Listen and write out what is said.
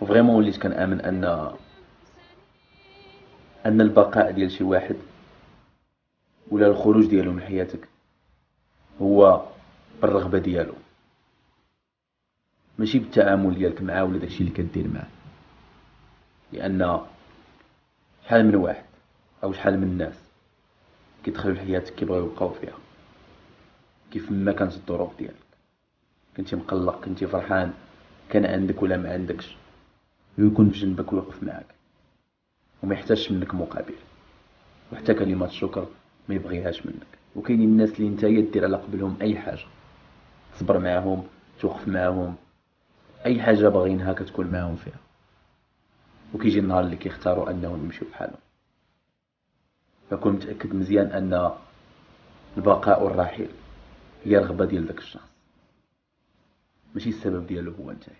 وفريمون وليت كنامن أن أن البقاء ديال شي واحد ولا الخروج ديالو من حياتك هو بالرغبة ديالو. ماشي بالتعامل ديالك معاه ولا داكشي اللي كدير معاه. لأن شحال من واحد أو شحال من الناس كيدخلوا لحياتك كيبغيو يبقاو فيها. كيف ما كانت الظروف ديالك. كنتي مقلق كنتي فرحان كان عندك ولا ما عندكش. ويكون في جنبك ويوقف معاك وما يحتاجش منك مقابل. وحتى كلمات الشكر ما يبغيهاش منك. وكاينين الناس اللي نتايا دير على قبلهم أي حاجة. تصبر معاهم توقف معاهم. أي حاجة باغينها كتكون معاهم فيها. وكيجي النهار اللي كيختاروا أنهم يمشيو بحالهم. فكون متأكد مزيان أن البقاء والرحيل هي رغبه ديال داك الشخص. ماشي السبب ديالو هو نتايا